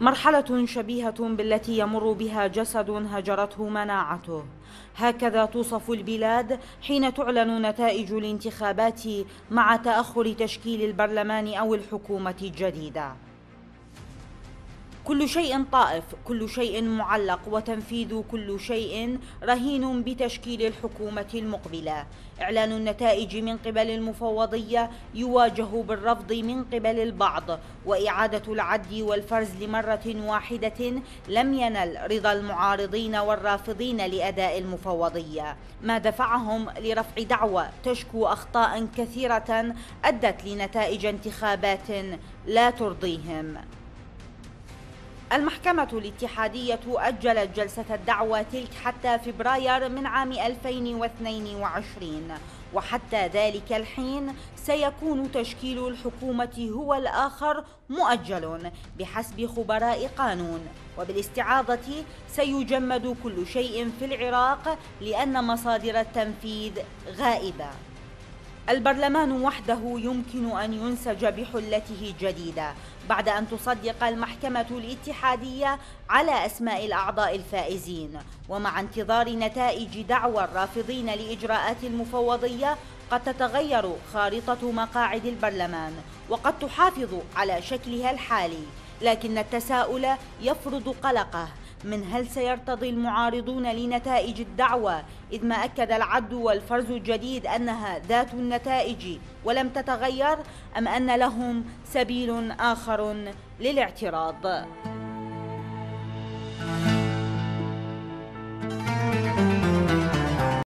مرحلة شبيهة بالتي يمر بها جسد هجرته مناعته. هكذا توصف البلاد حين تعلن نتائج الانتخابات مع تأخر تشكيل البرلمان أو الحكومة الجديدة. كل شيء طائف كل شيء معلق وتنفيذ كل شيء رهين بتشكيل الحكومة المقبلة. إعلان النتائج من قبل المفوضية يواجه بالرفض من قبل البعض وإعادة العد والفرز لمرة واحدة لم ينل رضا المعارضين والرافضين لأداء المفوضية. ما دفعهم لرفع دعوى تشكو أخطاء كثيرة أدت لنتائج انتخابات لا ترضيهم. المحكمة الاتحادية أجلت جلسة الدعوة تلك حتى فبراير من عام 2022 وحتى ذلك الحين سيكون تشكيل الحكومة هو الآخر مؤجل بحسب خبراء قانون. وبالاستعاضة سيجمد كل شيء في العراق لأن مصادر التنفيذ غائبة. البرلمان وحده يمكن أن ينسج بحلته الجديدة بعد أن تصدق المحكمة الاتحادية على أسماء الأعضاء الفائزين. ومع انتظار نتائج دعوى الرافضين لإجراءات المفوضية قد تتغير خارطة مقاعد البرلمان وقد تحافظ على شكلها الحالي. لكن التساؤل يفرض قلقه. من هل سيرتضي المعارضون لنتائج الدعوة؟ إذ ما أكد العد والفرز الجديد أنها ذات النتائج ولم تتغير أم أن لهم سبيل آخر للاعتراض؟